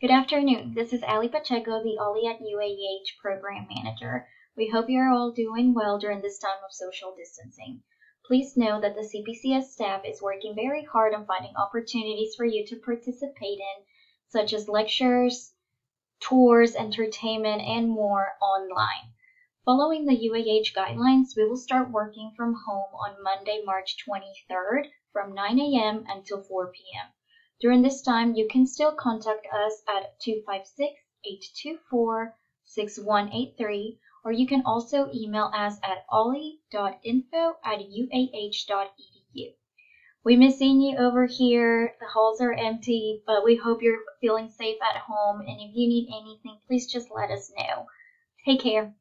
Good afternoon. Mm. This is Ali Pacheco, the OLLI at UAH Program Manager. We hope you are all doing well during this time of social distancing. Please know that the CPCS staff is working very hard on finding opportunities for you to participate in, such as lectures, tours, entertainment, and more online. Following the UAH guidelines, we will start working from home on Monday, March 23rd from 9 a.m. until 4 p.m. During this time, you can still contact us at 256-824-6183 or you can also email us at olli.info at uah.edu. We miss seeing you over here. The halls are empty, but we hope you're feeling safe at home. And if you need anything, please just let us know. Take care.